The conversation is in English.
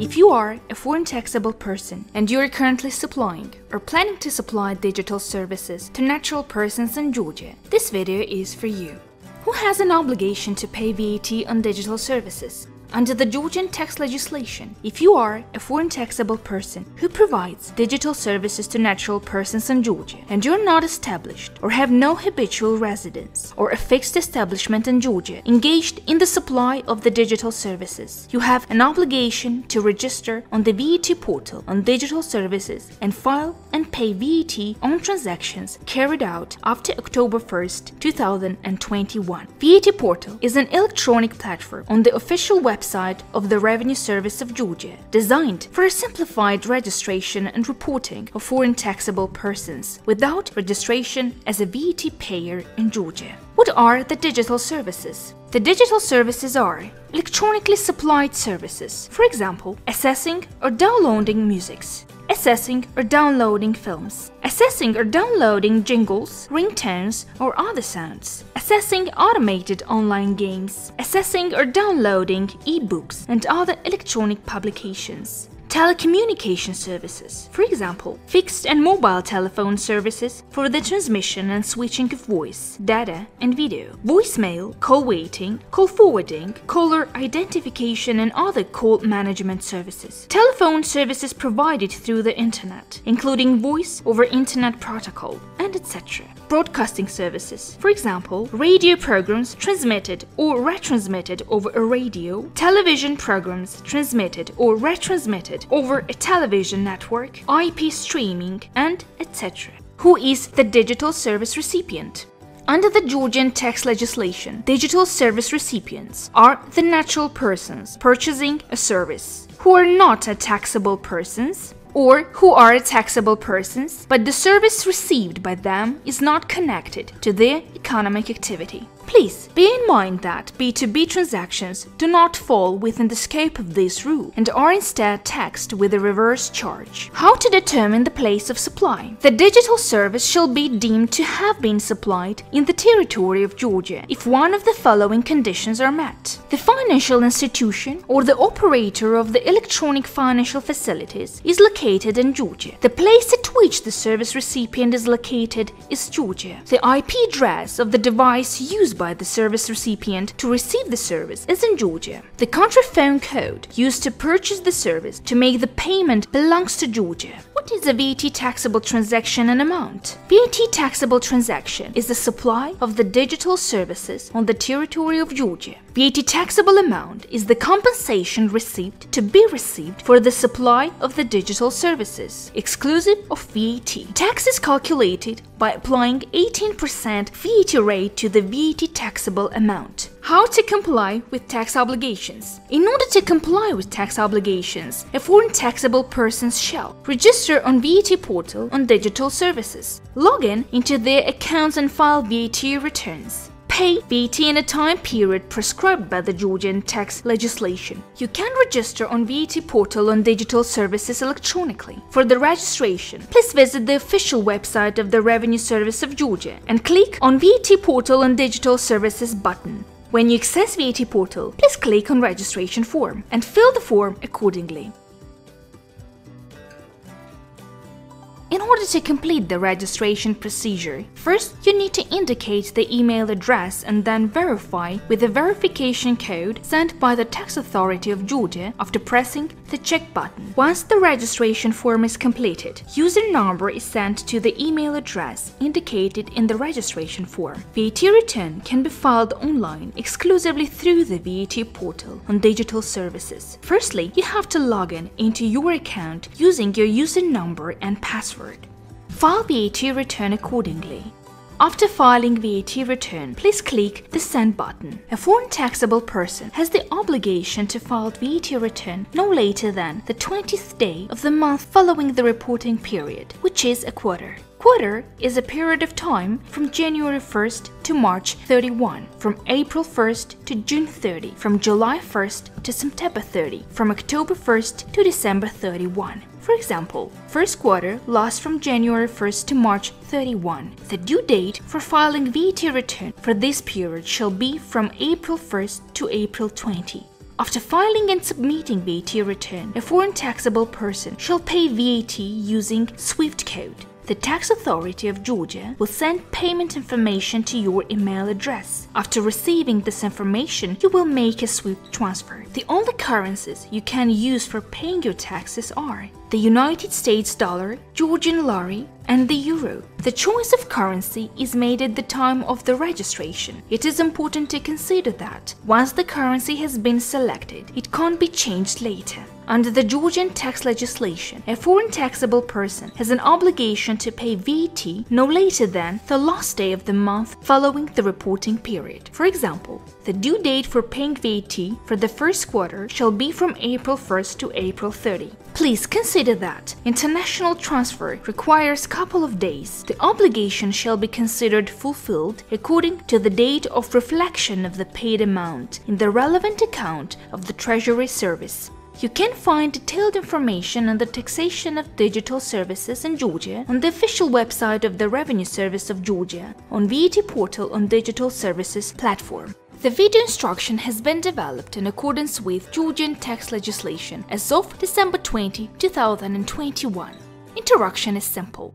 If you are a foreign taxable person and you are currently supplying or planning to supply digital services to natural persons in Georgia, this video is for you. Who has an obligation to pay VAT on digital services? Under the Georgian tax legislation, if you are a foreign taxable person who provides digital services to natural persons in Georgia and you're not established or have no habitual residence or a fixed establishment in Georgia engaged in the supply of the digital services, you have an obligation to register on the VAT portal on digital services and file and pay VAT on transactions carried out after October 1st, 2021. VAT portal is an electronic platform on the official website of the Revenue Service of Georgia, designed for a simplified registration and reporting of foreign taxable persons without registration as a VAT payer in Georgia. What are the digital services? The digital services are electronically supplied services, for example, accessing or downloading musics, accessing or downloading films, accessing or downloading jingles, ringtones, or other sounds, accessing automated online games, accessing or downloading ebooks and other electronic publications, telecommunication services, for example, fixed and mobile telephone services for the transmission and switching of voice, data, and video, voicemail, call waiting, call forwarding, caller identification, and other call management services, telephone services provided through the internet, including voice over internet protocol, and etc. Broadcasting services, for example, radio programs transmitted or retransmitted over a radio, television programs transmitted or retransmitted over a television network, IP streaming, and etc. Who is the digital service recipient? Under the Georgian tax legislation, digital service recipients are the natural persons purchasing a service who are not a taxable persons or who are taxable persons, but the service received by them is not connected to their economic activity. Please bear in mind that B2B transactions do not fall within the scope of this rule and are instead taxed with a reverse charge. How to determine the place of supply? The digital service shall be deemed to have been supplied in the territory of Georgia if one of the following conditions are met. The financial institution or the operator of the electronic financial facilities is located in Georgia. The place at which the service recipient is located is Georgia. The IP address of the device used by the service recipient to receive the service is in Georgia. The country phone code used to purchase the service to make the payment belongs to Georgia. What is a VAT taxable transaction and amount? VAT taxable transaction is the supply of the digital services on the territory of Georgia. VAT taxable amount is the compensation received to be received for the supply of the digital services, exclusive of VAT. Tax is calculated by applying 18% VAT rate to the VAT taxable amount. How to comply with tax obligations? In order to comply with tax obligations, a foreign taxable person shall register on VAT portal on digital services, log in into their accounts and file VAT returns, pay VAT in a time period prescribed by the Georgian tax legislation. You can register on VAT portal on digital services electronically. For the registration, please visit the official website of the Revenue Service of Georgia and click on VAT portal on digital services button. When you access VAT portal, please click on registration form and fill the form accordingly. In order to complete the registration procedure, first you need to indicate the email address and then verify with the verification code sent by the tax authority of Georgia after pressing the check button. Once the registration form is completed, user number is sent to the email address indicated in the registration form. VAT return can be filed online exclusively through the VAT portal on digital services. Firstly, you have to log in into your account using your user number and password. File VAT return accordingly. After filing VAT return, please click the Send button. A foreign taxable person has the obligation to file VAT return no later than the 20th day of the month following the reporting period, which is a quarter. Quarter is a period of time from January 1st to March 31, from April 1st to June 30, from July 1st to September 30, from October 1st to December 31. For example, first quarter lasts from January 1st to March 31. The due date for filing VAT return for this period shall be from April 1st to April 20. After filing and submitting VAT return, a foreign taxable person shall pay VAT using SWIFT code. The tax authority of Georgia will send payment information to your email address. After receiving this information, you will make a SWIFT transfer. The only currencies you can use for paying your taxes are the United States dollar, Georgian lari, and the euro. The choice of currency is made at the time of the registration. It is important to consider that once the currency has been selected, it can't be changed later. Under the Georgian tax legislation, a foreign taxable person has an obligation to pay VAT no later than the last day of the month following the reporting period. For example, the due date for paying VAT for the first quarter shall be from April 1st to April 30. Please consider that international transfer requires couple of days. The obligation shall be considered fulfilled according to the date of reflection of the paid amount in the relevant account of the Treasury Service. You can find detailed information on the taxation of digital services in Georgia on the official website of the Revenue Service of Georgia on VAT portal on Digital Services platform. The video instruction has been developed in accordance with Georgian tax legislation as of December 20, 2021. Interaction is simple.